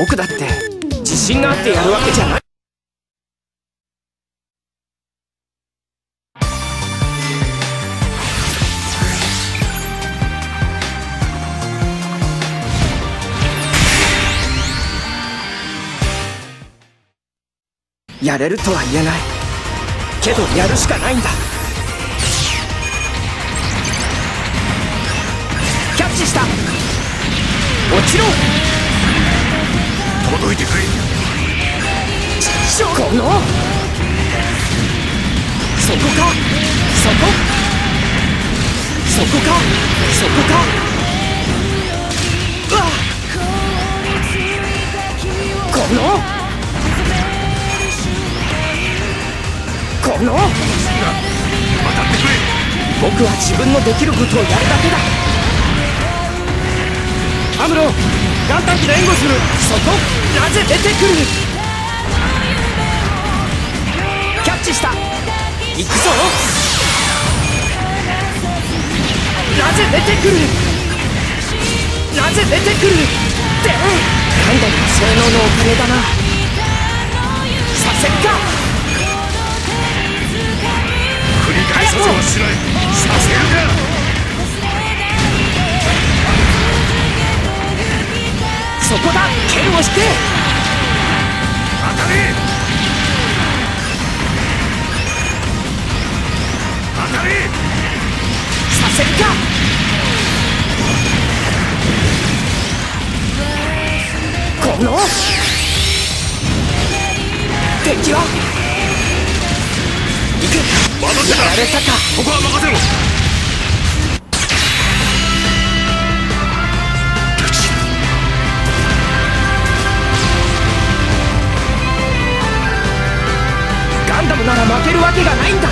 僕だって自信があってやるわけじゃない。やれるとは言えない。けどやるしかないんだ。キャッチした。落ちろ。届いてくれ。この。そこか。そこ。そこか。そこか。うわこの。このってくれ。僕は自分のできることをやるだけだ。アムロガンタン機で援護する。そこなぜ出てくる？キャッチした行くぞなぜ出てくるなぜ出てくる？ってガンダムの性能のおかげだなさせっか繰り返させはしないさせる？かそこだ。剣を引け当たれ。当たれ。させるか。この。敵は。行く。やられたか。ここは任せろダムなら負けるわけがないんだ。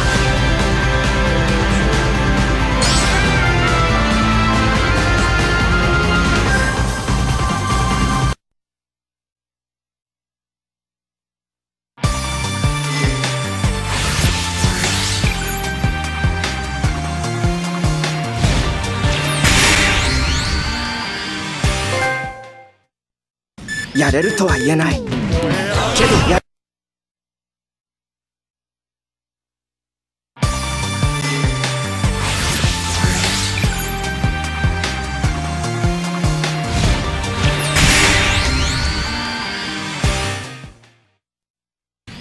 やれるとは言えない。けどや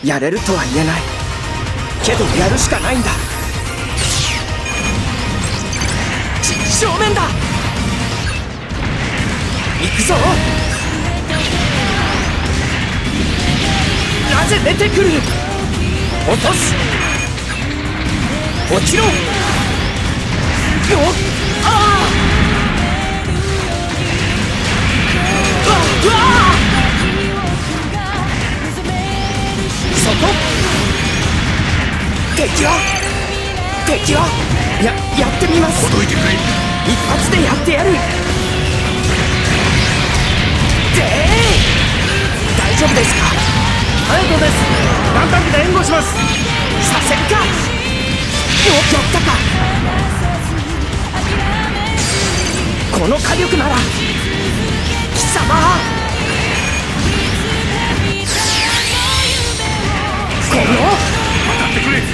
やれるとは言えない。けどやるしかないんだ。正面だ。行くぞ。なぜ出てくる？落とす。落ちろ。よっ。ああ。うわ。うわこ敵は？敵は？ややってみます。届いてくれ。一発でやってやる。でー大丈夫ですか？です。ガンタン機で援護します。させるか。よやったか。この火力なら貴様ってくれ隼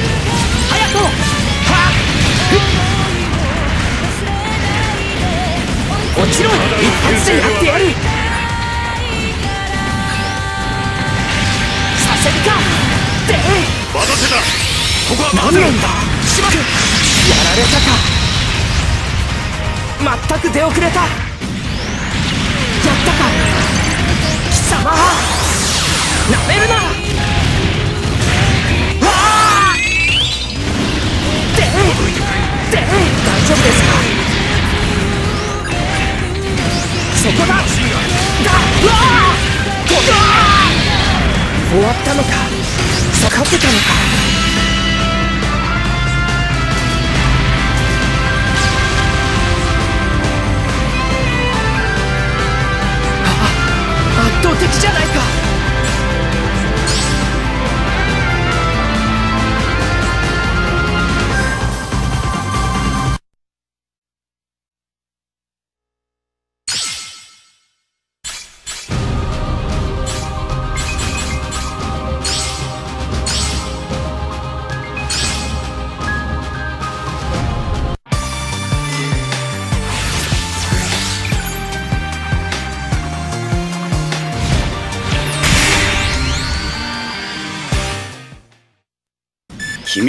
人はっ落ちろ一発でやってやるさせるかで待たせたここは任せろ何なんだしまるやられたか全く出遅れたやったか貴様なめるな丈夫ですかそこだだうわあここ終わったのか勝てたのか圧倒的じゃないか。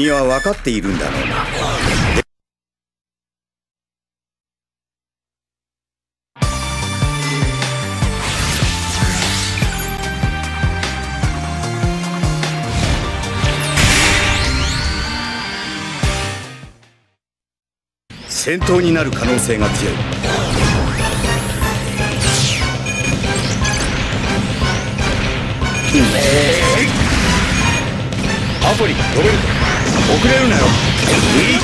君は分かっているんだろうな。戦闘になる可能性が強い。アポリロベルト遅れるなよ。いい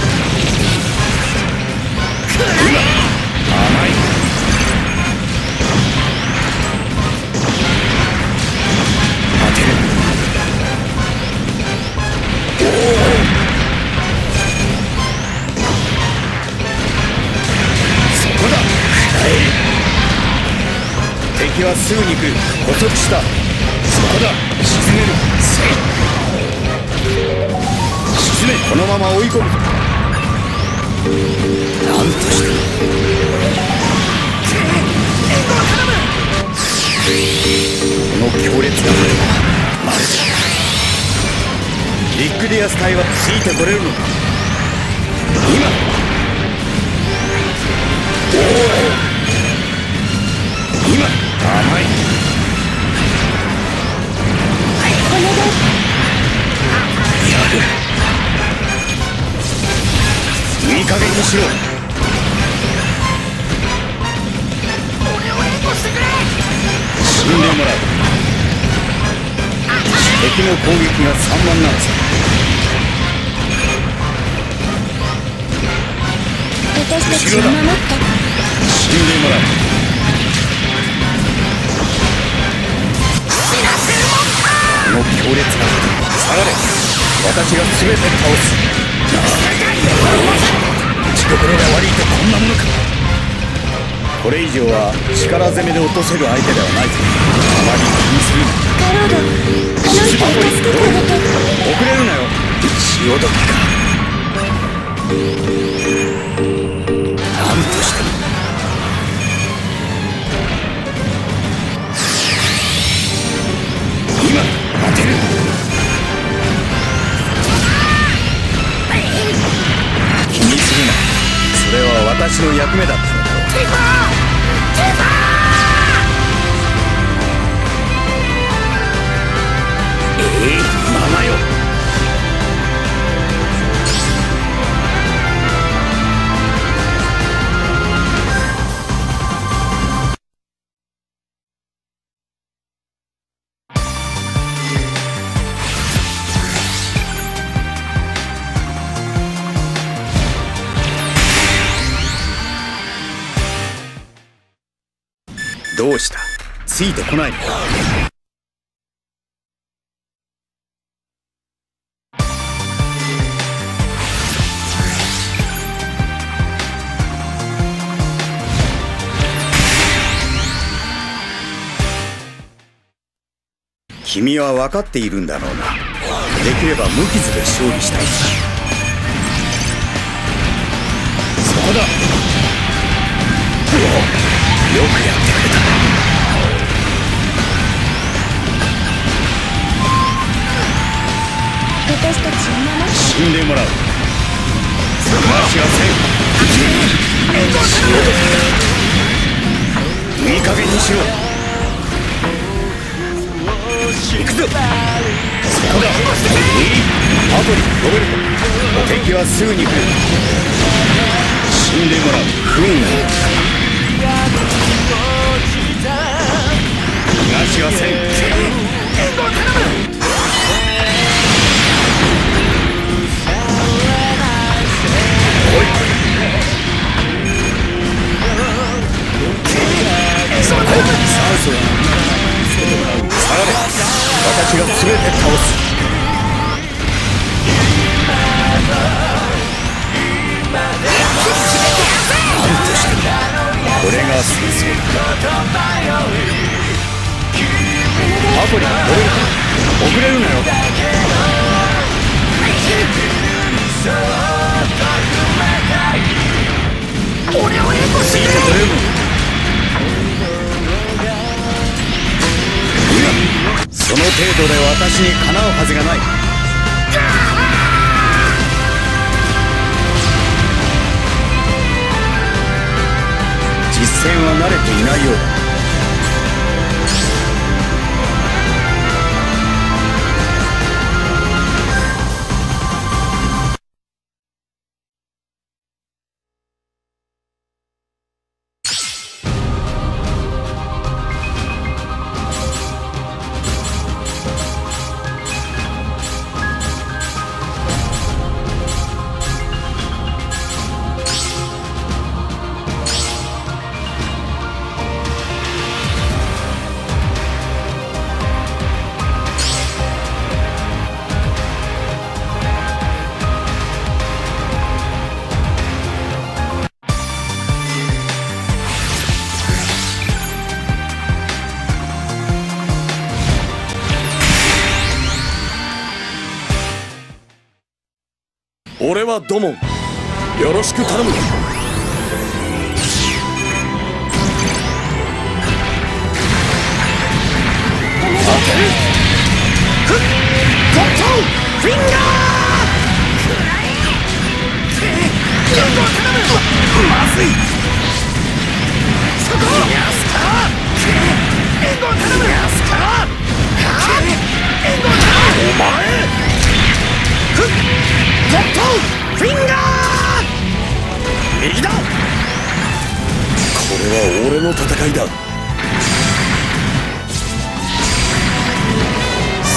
甘い当て。るそこだ。敵はすぐに来る。捕捉したそこだ。沈める。このまま追い込むぞ。何として。この強烈なまるでリックディアス隊はついてこれるのか。今。今。甘い。やるいい加減にしろ。俺を連呼してくれ死んでもらう。敵の攻撃が散漫なんです。私たちを守って。死んでもらう。この強烈な下がれ私が全て倒す。打ちどころが悪いとこんなものかこれ以上は力攻めで落とせる相手ではない。ぞあまり気にするなカロードあの人を助けてあげて遅れるなよ潮時か私の役目だったのだろうええままよした。ついてこない。の君は分かっているんだろうな。できれば無傷で勝利したい。そこだ。よくやってくれた。死んでもらう。話はせ。ん。いい加減にしろ。行くぞ。そこだ。いい。アトリロベルトお敵はすぐに来る。死んでもらう。不運逃がしはせ。私が全て倒す。何としてもこれが戦争だアポリ遅れるなよ俺をその程度で私にかなうはずがない。実戦は慣れていないようだ。俺はドモンよろしく頼む。フィンガー。まずい。そこヤスカ援護を頼む。ヤスカ援護を頼む。お前ッドフィンガー右だこれは俺の戦いだ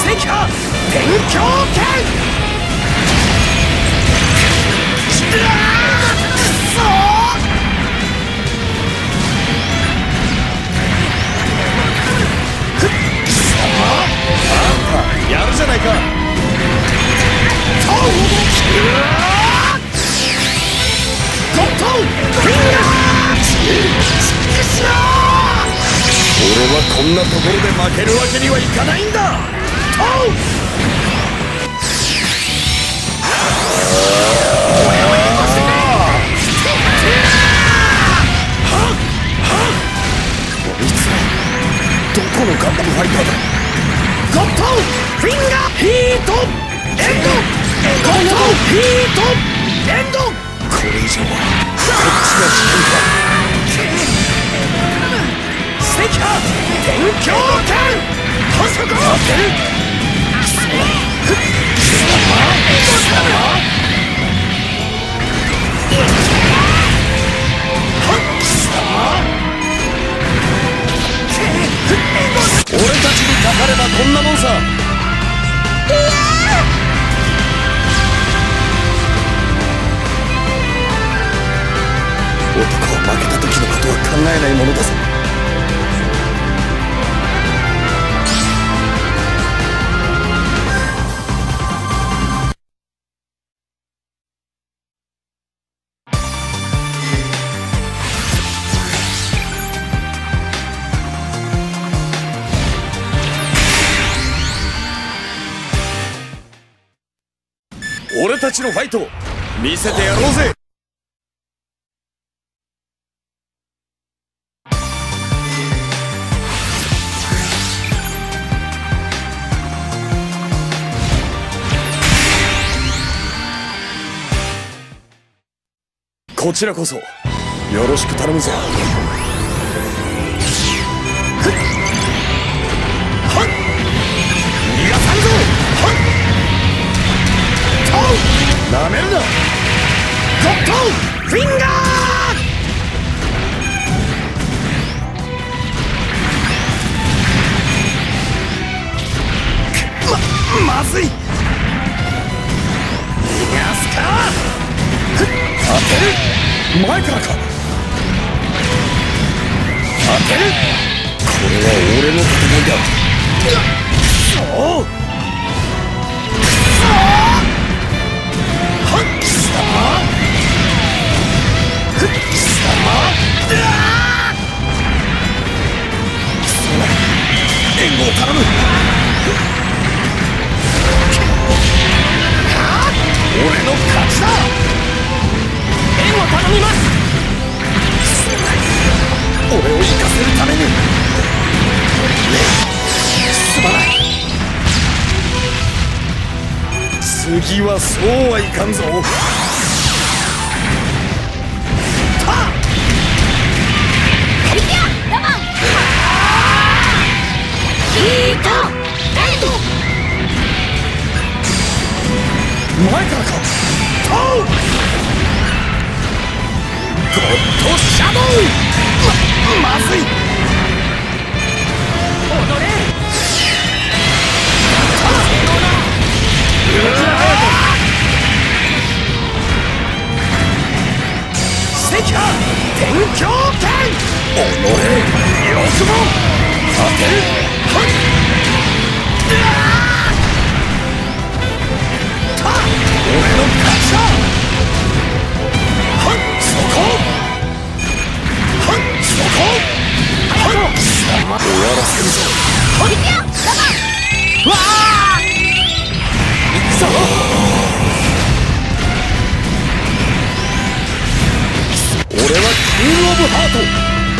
赤波天狂剣うわーくそやるじゃないか俺はこんなところで負けるわけにはいかないんだ。トウこいつらどこのガンダムファイターだゴッドフィンガーヒートエンドゴッドヒートエンドこれ以上はこっちが危険か赤波天狂剣細く当てる俺たちにかかればこんなもんさ男は負けた時のことは考えないものだぞ。俺たちのファイト見せてやろうぜ。こちらこそよろしく頼むぜ。逃がさんぞ。はっ。トウなめるな。ゴッドフィンガー。ままずい。逃がすか。ふっ。てる前からか当てるこれは俺の戦いだそうはっ？貴様ふっ貴様はそうはいかんぞ。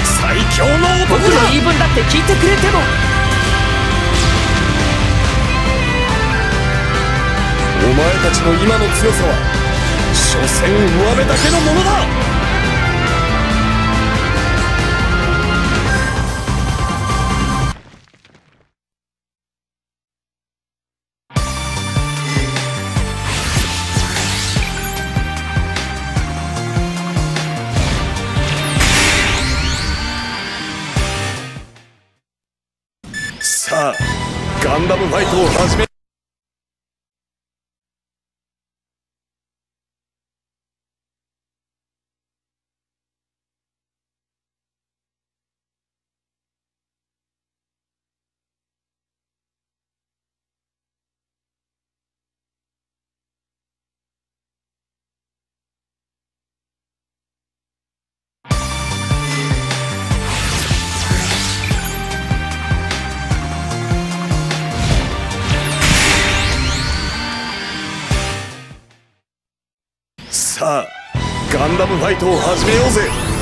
最強の男僕だの言い分だって聞いてくれても。お前たちの今の強さは所詮上辺だけのものだンダムファイトを始めようぜ。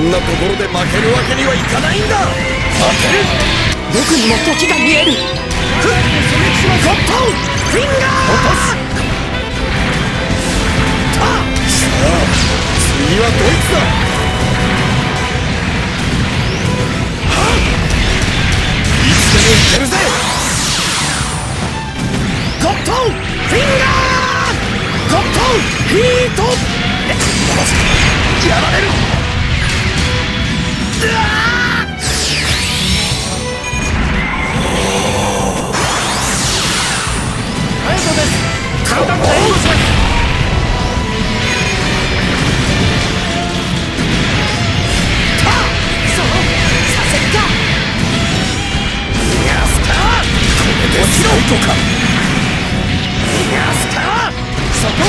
んなところで負けるわけにはいかないんだ。当てる。僕にも時が見える。ふっ。ゴッドフィンガー。落とす。たさあ。次はドイツだ。はっいつでもいけるぜ。ゴッドフィンガー。ゴッドヒート。やられるとうです簡単対応します。そうさせるか逃がすかこれで最後か逃がすかそこ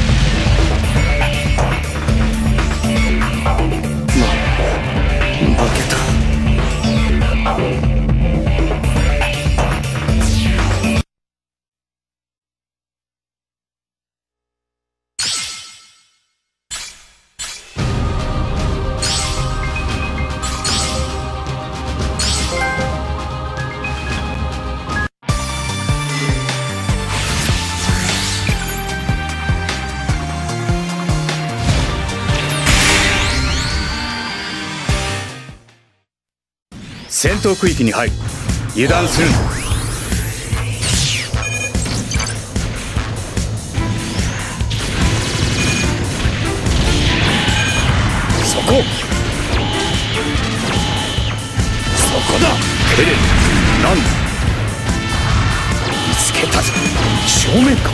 戦闘区域に入る油断するな。そこ。そこだ。エレンなんだ。見つけたぞ正面か。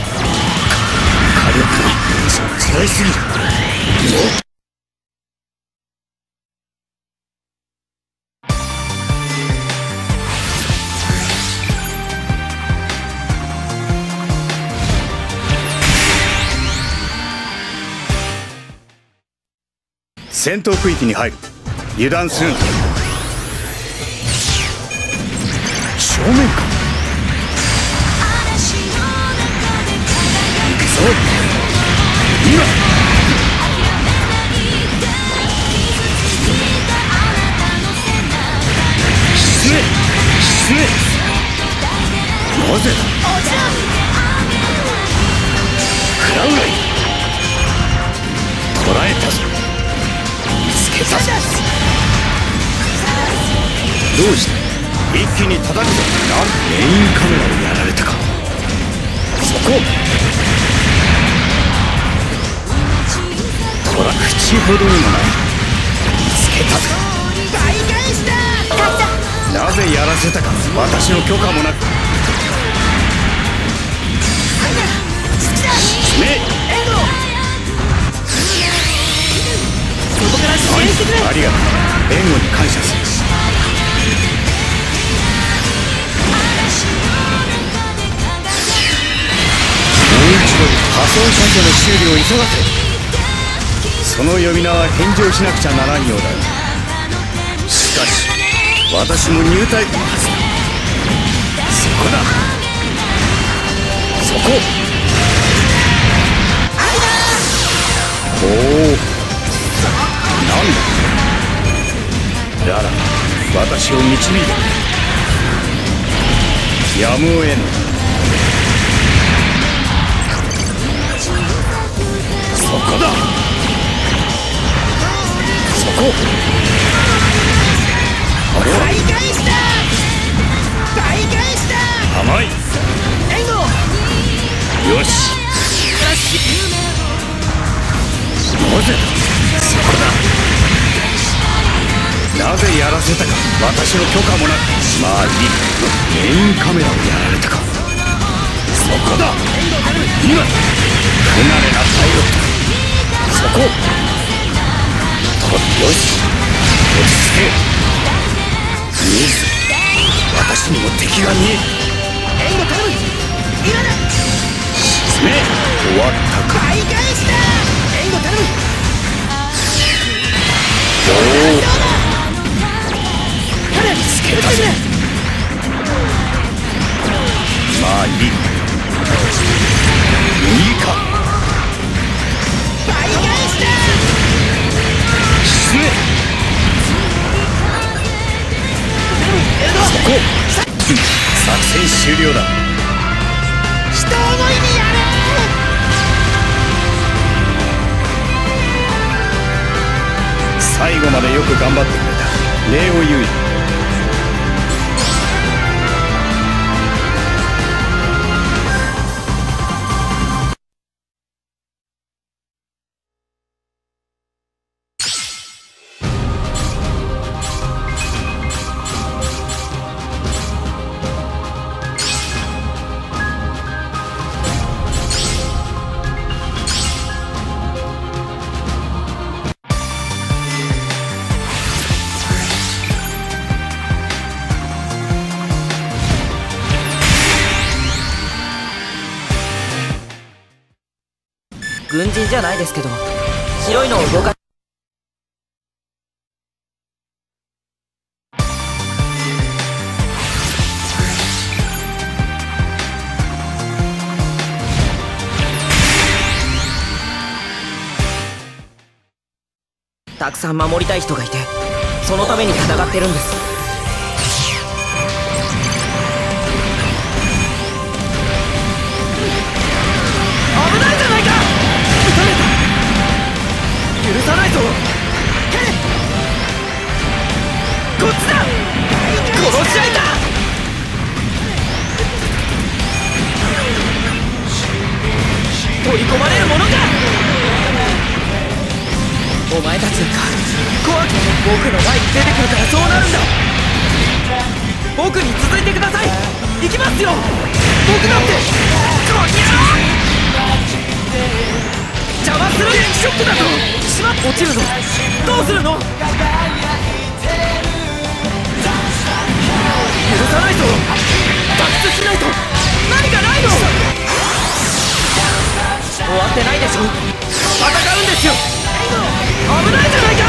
火力が違いすぎる。戦闘区域に入る。油断するな。正面か。行くぞ今なぜだ。クラウライ捕らえたぞ。どうした一気に叩くぞなんメインカメラをやられたか？そこほら口ほどにもない見つけたぞなぜやらせたか私の許可もなくめ支援してくれありがとう援護に感謝するもう一度破損患者の修理を急がせその呼び名は返上しなくちゃならんようだがしかし私もニュータイプのはずそこだそこほうだララ私を導いたやむを得ぬそこだそこあれは倍返しだ倍返しだ甘い援護よしよしなぜそこだ。なぜやらせたか私の許可もなくまあいいメインカメラをやられたか。そこだ。今不慣れなパイロットそこ。とよし。落ち着け。見えず。私にも敵が見える。援護頼む。今だ沈め終わったか。倍返しだ援護頼む。おお彼つまあいい。いいか。倍返しだ沈めそこ。作戦終了だ。人思いにやれ。最後までよく頑張ってくれた。礼を言うじゃないですけど。白いのを動かたくさん守りたい人がいてそのために戦ってるんです。たちが怖くて僕の前に出てくるからそうなるんだ。僕に続いてください。行きますよ。僕だって。こにゃ邪魔する電気ショックだと。しまっ落ちるぞ。どうするの？許さないぞ。脱出しないと。何かないの？終わってないでしょ。戦うんですよ。危ないじゃないか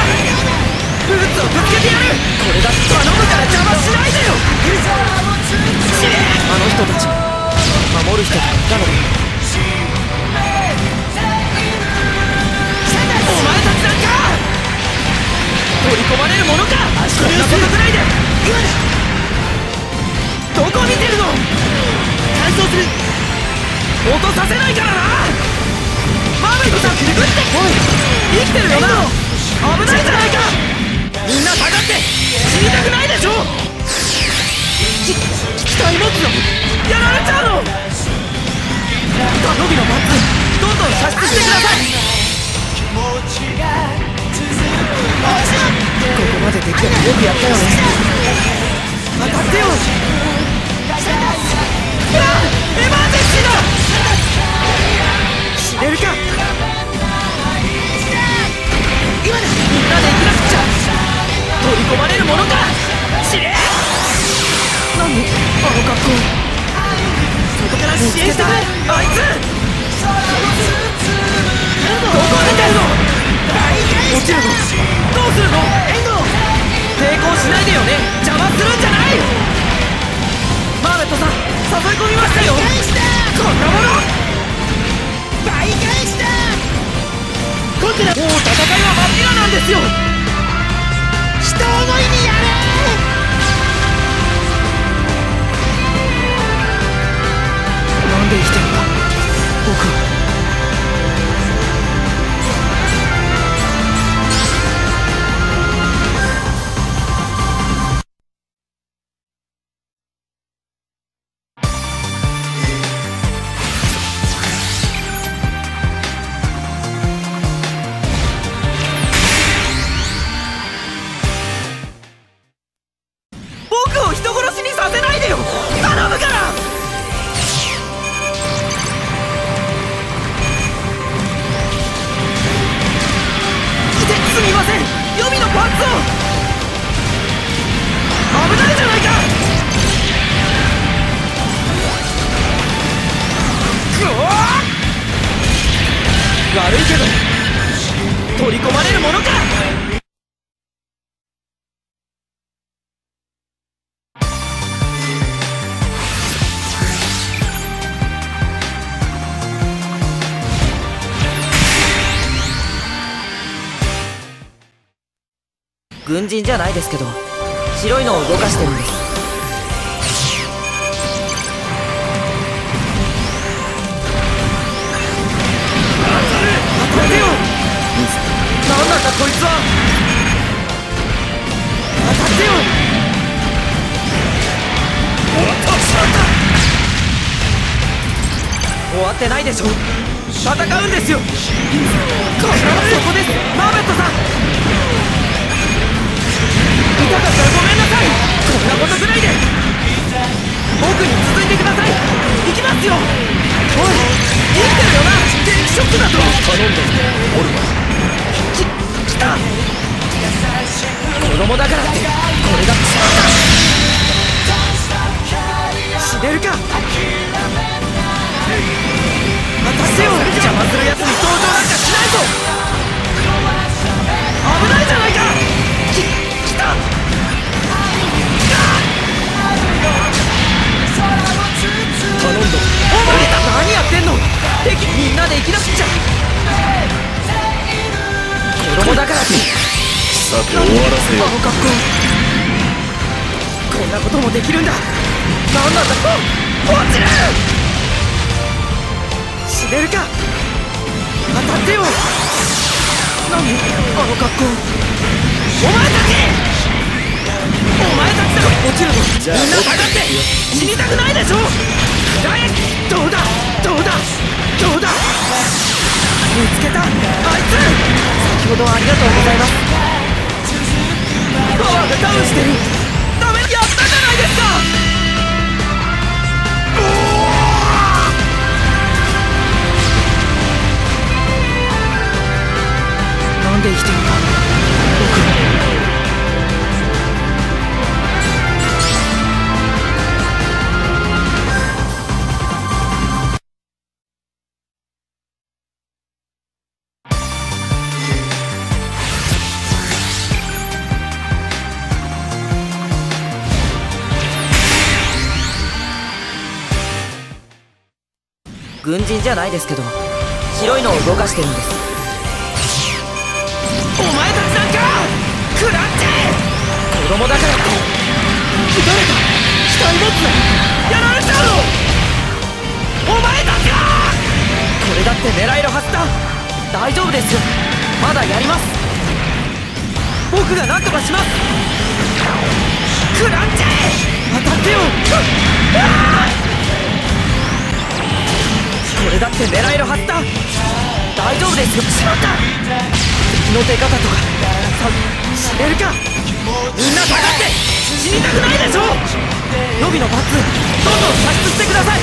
ブーツをぶつけてやるこれだけ頼むから邪魔しないでよあの人たち。守る人がいたのにお前たち。なんか取り込まれるものかこんなことくらいでどこ見てるの改装する落とさせないからなマーメイドさん撃って生きてるよな危ないじゃないかみんな下がって死にたくないでしょき機体持つのやられちゃうの頼みのパンツどんどん射出してくださいここまでできればよくやったよね。当たってよ込まれるものか！死ね何？あの格好そこから支援してくれ！あいつ！どこ見てるの？落ちるのどうするの？抵抗しないでよね！邪魔するんじゃない！マーレットさん誘い込みましたよ！こんなもの！倍返しだ今度はもう戦いは真っ平なんですよ！なんで生きてるんだ僕は。軍人じゃないですけど白いのを動かしてるんです。なんなんだこいつは！当たってよ！終わった終わってないでしょ！戦うんですよ！こそこです！マーベットさん！痛かったらごめんなさい。こんなことぐらいで。僕に続いてください。行きますよ。おい生きてるよな。電気ショックだと。頼んだオルバき来た。子供だからって。これが違った死ねるか。私を邪魔する奴に登場なんかしないぞ。危ないじゃないから何やってんの敵みんなで生きなくちゃ子供だからってさて終わらせよあの格好こんなこともできるんだ何なんだ落ちる死ねるか当たってよ何あの格好お前たちお前たちだ落ちるぞみんな下がって死にたくないでしょパ軍人じゃないですけど白いのを動かしてるんです。お前たちなんか食らって！子供だからって。撃たれた体持つなやられちゃうのお前たちは！これだって狙えるはずだ。大丈夫です。よまだやります。僕が何とかします。食らっちゃえ当たってよ狙えるはずだ。大丈夫ですよ。しまった。敵の出方とか。さ死ねるか。みんな下がって。死にたくないでしょ。予備のバッツどんどん射出してください。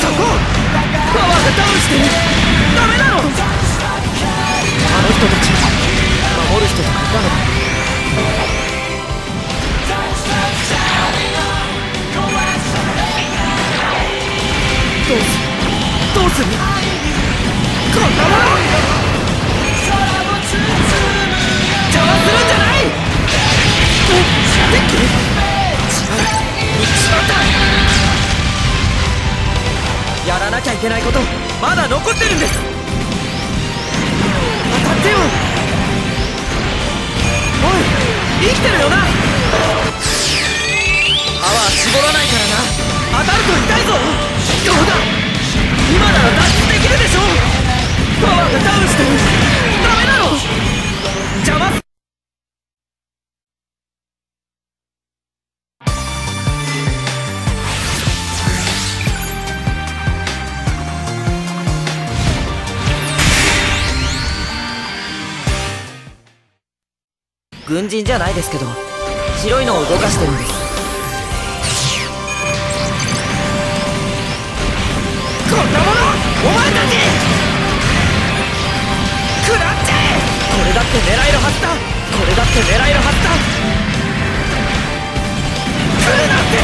そこ。パワーがダウンしてるダメなの。あの人たち。守る人とかいたのかどうする。どうするこんなもの邪魔するんじゃない。おできる違うしまったやらなきゃいけないことまだ残ってるんです。当たってよ。おい生きてるよな。パワー絞らないからな。当たると痛いぞ。どうだ。なら脱出できるでしょパワーがダウンしてるダメなの邪魔軍人じゃないですけど白いのを動かしてるんです。こんなものれだって狙えるはずだ。これだって狙えるはずだ。来るなって。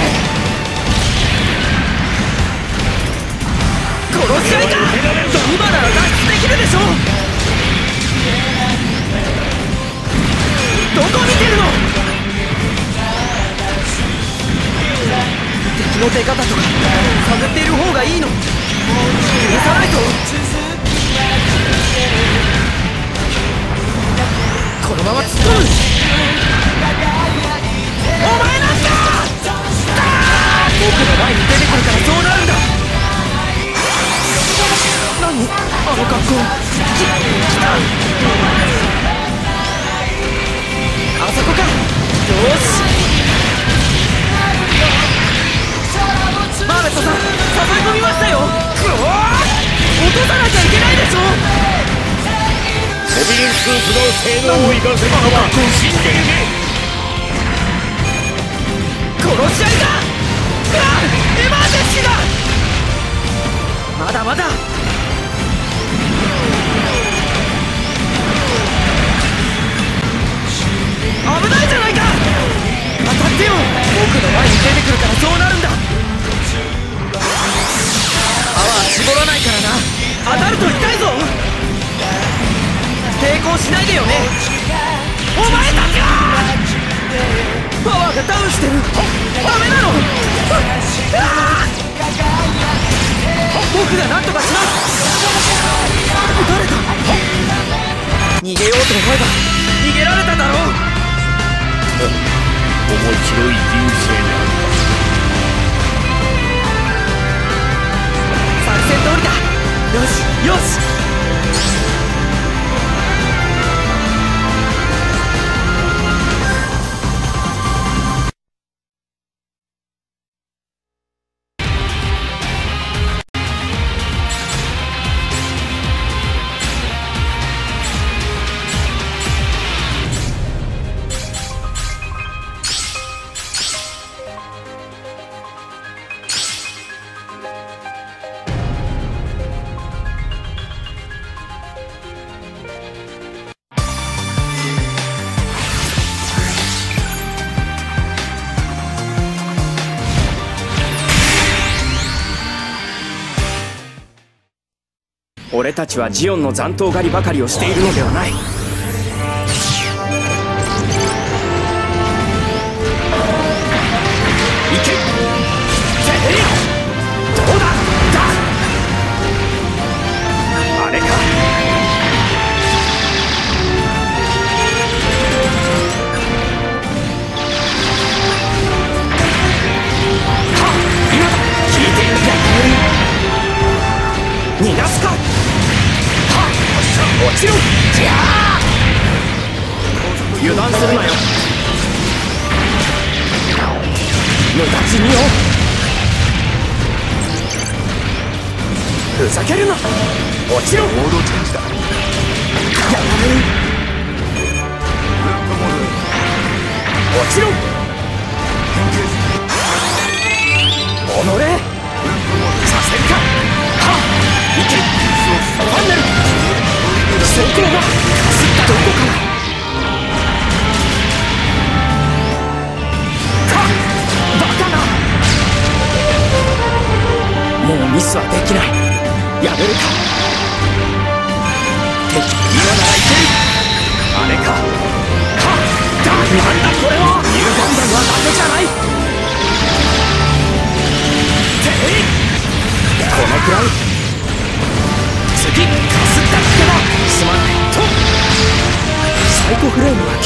殺し合いか。今なら脱出できるでしょ。どこ見てるの。敵の出方とか探っている方がいいの。許さないとこのまま突っ込む。お前なんだ僕の前に出てくるからそうなるんだ。何？あの格好。き来たあそこか。よし。マーベットさん誘い込みましたよ。の性能を生かせばは死んでいけ殺し合いだ。あエマージェンシーだまだまだ危ないじゃないか。当たってよ僕の前に出てくるか。らそうなるんだパワー絞らないか。らな当たると痛いぞ抵抗しないでよね。お前たちは。パワーがダウンしてる。ダメなの。僕が何とかします撃たれた。逃げようと思えば。逃げられただろう。面白い人生である作戦通りだ。よしよしたちはジオンの残党狩りばかりをしているのではない。落ちろ。じゃあ油断するなよ。無駄死によ。ふざけるな。落ちろ。モードチェンジだ。やられ落ちろ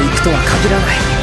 くいくとは限らない。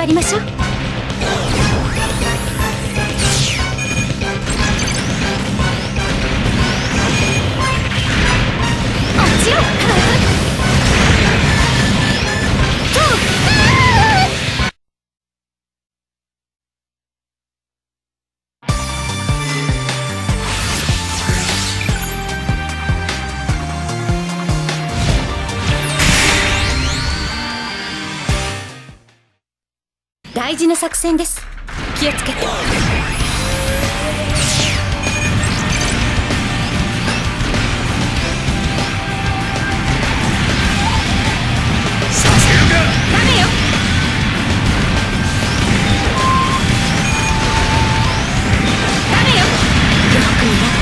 張りましょう。大事な作戦です。気をつけて。させるかダメよ。ダメよ。よく狙っ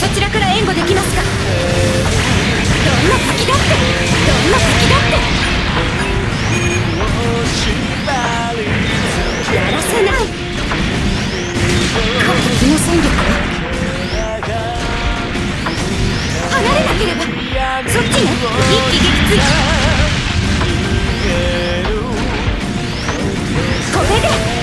て。そちらから援護できますか？どんな敵だって。どんな敵だって。ければそっちね一気撃墜。これで